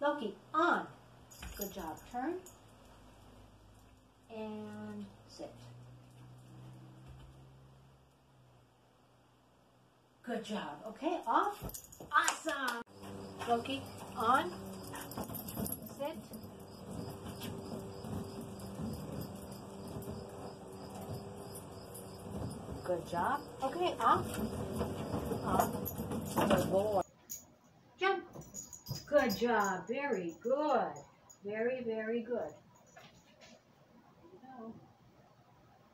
Loki, on. Good job. Turn. And sit. Good job. Okay, off. Awesome. Loki, on. Sit. Good job. Okay, off. Off. Good boy. Good job. Very good. Very, very good.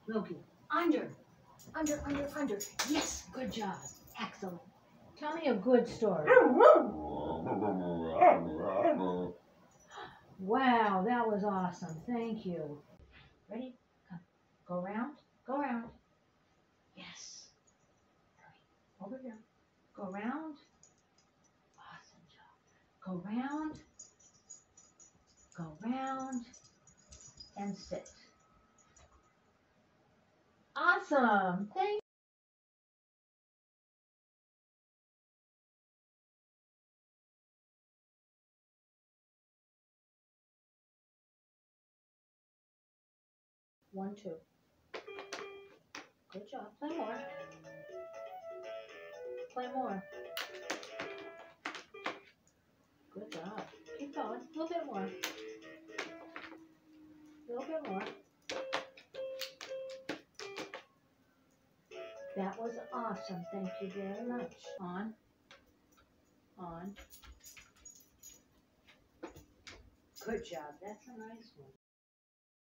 Loki, under. Under, under, under. Yes, good job. Excellent. Tell me a good story. Wow, that was awesome. Thank you. Ready? Come. Go around. Go around. Yes. Over here. Go around. Go round. Go round. And sit. Awesome. Thank One, two. Good job. Play more. Play more. Little bit more. A little bit more. That was awesome. Thank you very much. On. On. Good job. That's a nice one.